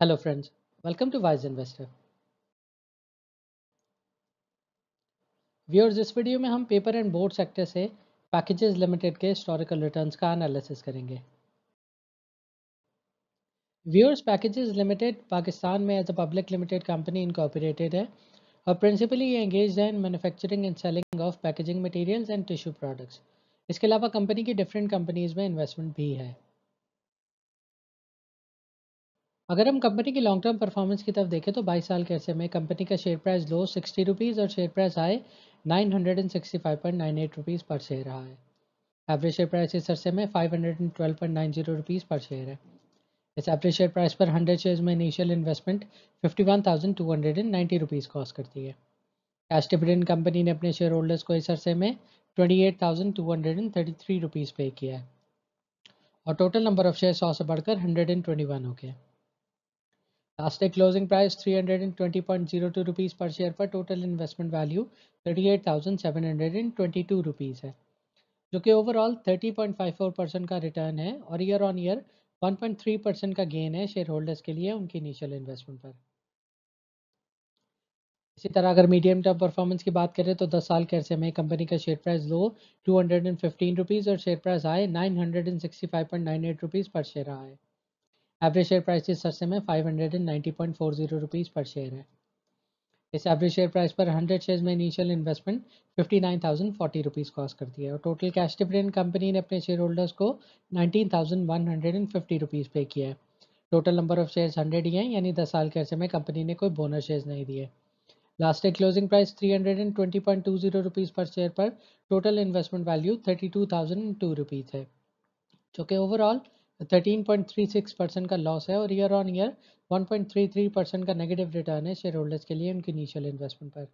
Hello friends, welcome to Wise Investor. Viewers इस video में हम पेपर एंड बोर्ड सेक्टर से पैकेजेस लिमिटेड के हिस्टोरिकल रिटर्न्स का एनालिसिस करेंगे। व्यूअर्स पैकेजेस लिमिटेड पाकिस्तान में as a public limited company incorporated है और प्रिंसिपली ये एंगेज है in manufacturing and selling of packaging materials and tissue products इसके अलावा कंपनी की डिफरेंट कंपनीज़ में इन्वेस्टमेंट भी है। अगर हम कंपनी की लॉन्ग टर्म परफॉर्मेंस की तरफ़ देखें तो 22 साल के अरसे में कंपनी का share price low sixty rupees और शेयर प्राइस आए 965.98 रुपीज़ पर शेयर रहा है। एवरेज शेयर प्राइस इस अरसे में 512.90 रुपीज़ पर शेयर है। इस एवरेज शेयर प्राइस पर 100 शेयर्स में इनिशियल इन्वेस्टमेंट 51,290 रुपीज़ कॉस्ट करती है। कैश डिविडेंड कंपनी ने अपने शेयर होल्डर्स को इस अरसे में 28,233 रुपीज़ पे किया है। और टोटल नंबर ऑफ़ शेयर सौ से बढ़कर 121 हो गया last day closing price 320.02 rupees per share पर टोटल इन्वेस्टमेंट वैल्यू 38,722 रुपीस है जो कि ओवरऑल 30.54 परसेंट का रिटर्न है और ईयर ऑन ईयर 1.3 परसेंट का गेन है शेयर होल्डर्स के लिए उनकी इनिशियल इन्वेस्टमेंट पर। इसी तरह अगर मीडियम टर्म परफॉर्मेंस की बात करें तो 10 साल के अरसे में कंपनी का share price low two hundred और शेयर प्राइस आए नाइन हंड्रेड पर शेयर है। एवरेज शेयर प्राइस इस अरसे में 590.40 रुपीस पर शेयर है। इस एवरेज शेयर प्राइस पर 100 शेयर्स में इनिशियल इन्वेस्टमेंट 59,040 रुपीस कॉस्ट करती है। और टोटल कैश डिविडेंड कंपनी ने अपने शेयर होल्डर्स को 19,150 रुपीस पे किया है। टोटल नंबर ऑफ़ शेयर्स 100 ही हैं यानी 10 साल के अरसे में कंपनी ने कोई बोनस शेयर्स नहीं दिए। Last day closing price 320.20 rupees per share पर टोटल इन्वेस्टमेंट वैल्यू 32,002 रुपीस है। जो कि ओवरऑल 13.36 परसेंट का लॉस है और ईयर ऑन ईयर 1.33 परसेंट का नेगेटिव रिटर्न है शेयर होल्डर्स के लिए उनकी इनिशियल इन्वेस्टमेंट पर।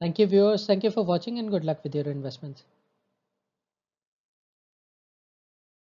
Thank you viewers thank you for watching and good luck with your investments